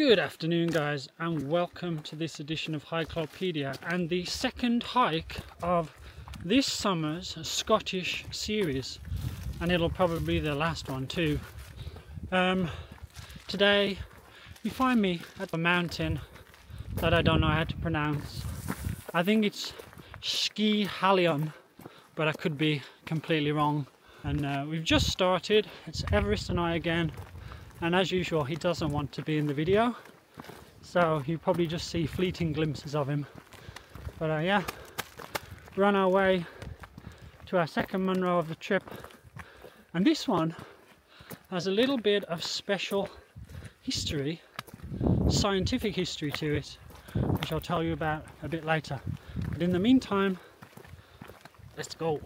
Good afternoon guys and welcome to this edition of Hikelopedia and the second hike of this summer's Scottish series and it'll probably be the last one too. Um, today you find me at a mountain that I don't know how to pronounce. I think it's Schiehallion but I could be completely wrong and uh, we've just started it's Everest and I again and as usual he doesn't want to be in the video. So you probably just see fleeting glimpses of him. But uh, yeah. We're on our way to our second Munro of the trip. And this one has a little bit of special history scientific history to it which I'll tell you about a bit later. But in the meantime let's go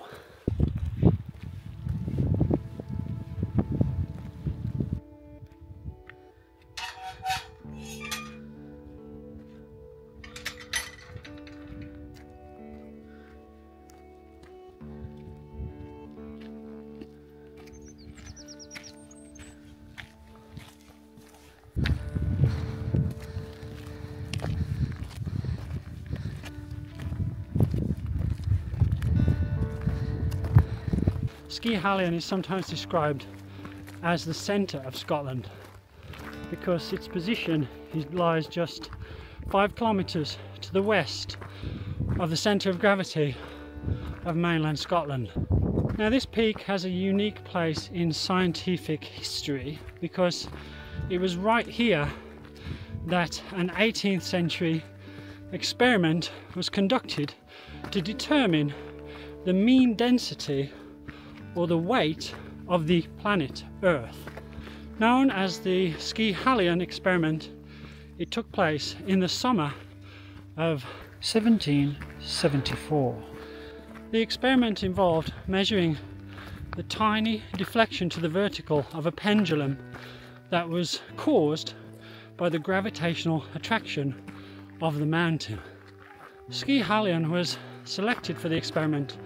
Schiehallion is sometimes described as the centre of Scotland because its position lies just five kilometres to the west of the centre of gravity of mainland Scotland. Now this peak has a unique place in scientific history because it was right here that an 18th century experiment was conducted to determine the mean density or the weight of the planet Earth. Known as the Schiehallion experiment, it took place in the summer of 1774. The experiment involved measuring the tiny deflection to the vertical of a pendulum that was caused by the gravitational attraction of the mountain. Schiehallion was selected for the experiment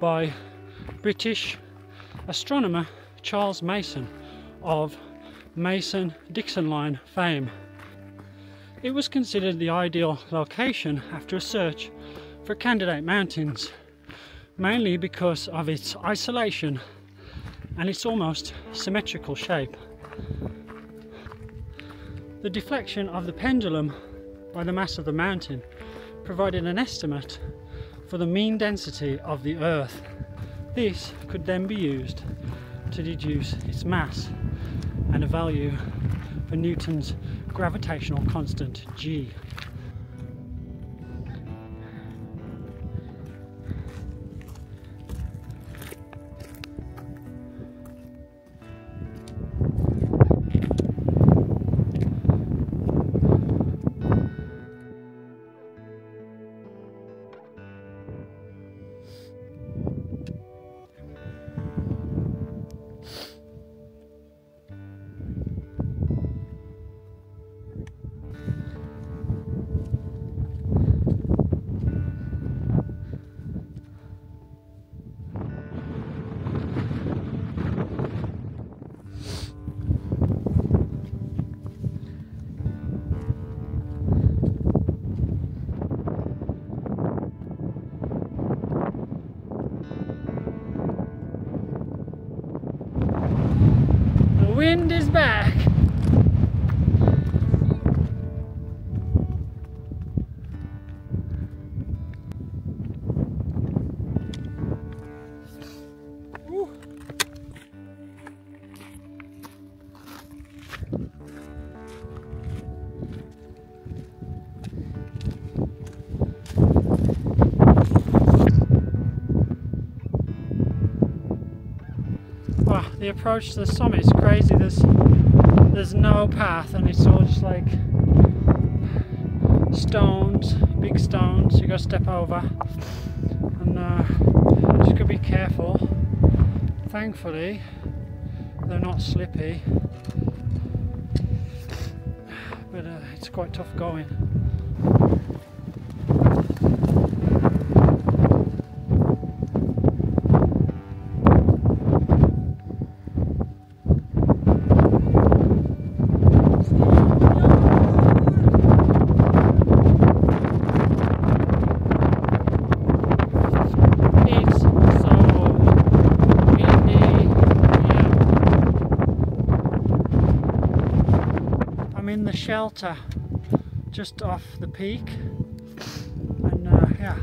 by British astronomer Charles Mason of Mason-Dixon line fame. It was considered the ideal location after a search for candidate mountains, mainly because of its isolation and its almost symmetrical shape. The deflection of the pendulum by the mass of the mountain provided an estimate for the mean density of the Earth. This could then be used to deduce its mass and a value for Newton's gravitational constant g. wind is back. The approach to the summit is crazy. There's there's no path and it's all just like stones, big stones you gotta step over and uh, just gotta be careful. Thankfully they're not slippy but uh, it's quite tough going. I'm in the shelter just off the peak. And uh, yeah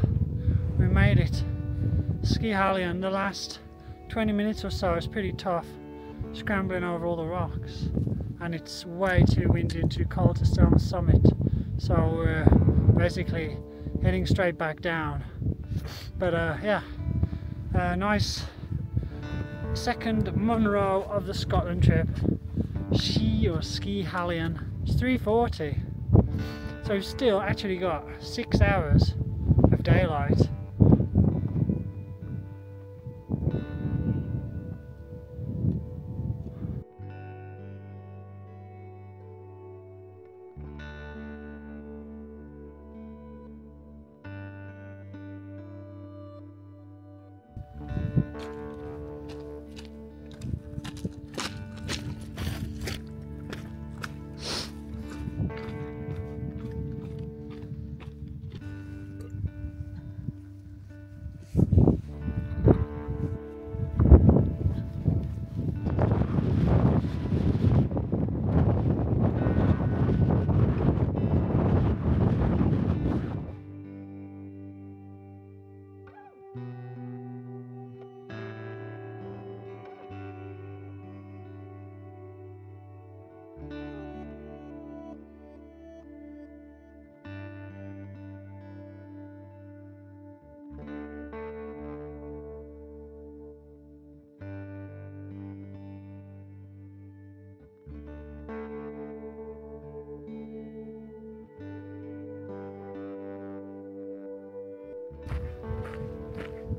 we made it. Schiehallion the last 20 minutes or so is pretty tough scrambling over all the rocks. And it's way too windy and too cold to stay on the summit. So we're basically heading straight back down. But uh, yeah uh, nice second Munro of the Scotland trip. Ski or Schiehallion it's 340 so we've still actually got six hours of daylight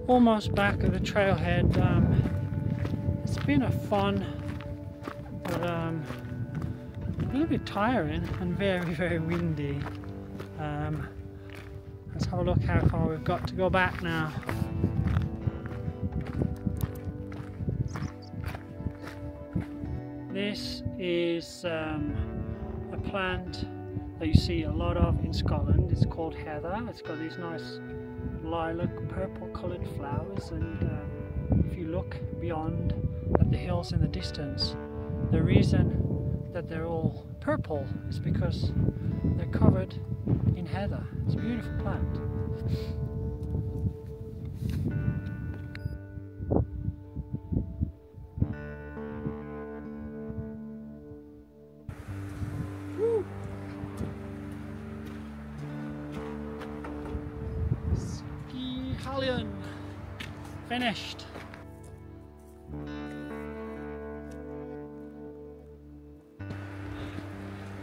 almost back at the trailhead. Um, it's been a fun, but um, a little bit tiring and very, very windy. Um, let's have a look how far we've got to go back now. This is um, a plant that you see a lot of in Scotland. It's called heather. It's got these nice lilac purple coloured flowers and uh, if you look beyond at the hills in the distance the reason that they're all purple is because they're covered in heather. It's a beautiful plant. Finished.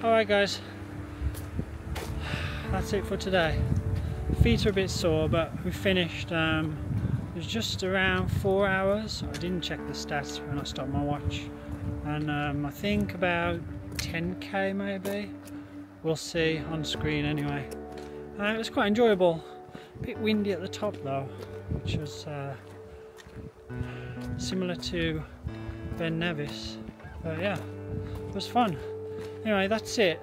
Alright guys, that's it for today. Feet are a bit sore but we finished, um, it was just around four hours. I didn't check the stats when I stopped my watch. And um, I think about 10k maybe. We'll see on screen anyway. Uh, it was quite enjoyable. A bit windy at the top though, which was uh, similar to Ben Nevis. But yeah, it was fun. Anyway, that's it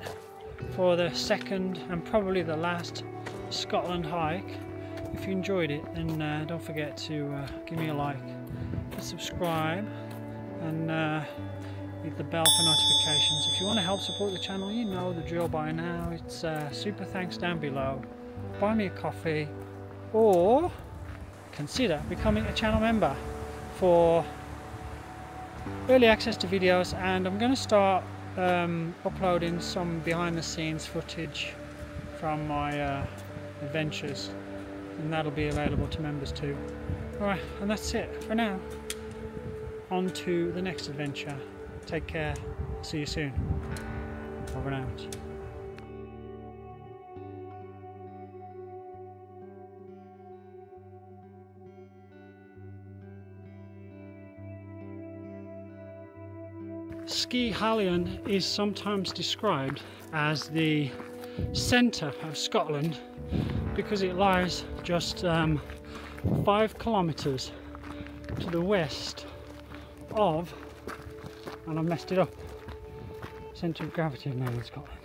for the second and probably the last Scotland hike. If you enjoyed it, then uh, don't forget to uh, give me a like, subscribe, and uh, hit the bell for notifications. If you want to help support the channel, you know the drill by now. It's uh, super thanks down below. Buy me a coffee, or consider becoming a channel member for early access to videos and I'm going to start um, uploading some behind the scenes footage from my uh, adventures and that'll be available to members too. Alright, and that's it for now. On to the next adventure. Take care. See you soon. Over and out. Schiehallion is sometimes described as the centre of Scotland because it lies just um, five kilometres to the west of, and I've messed it up, centre of gravity of mainland Scotland.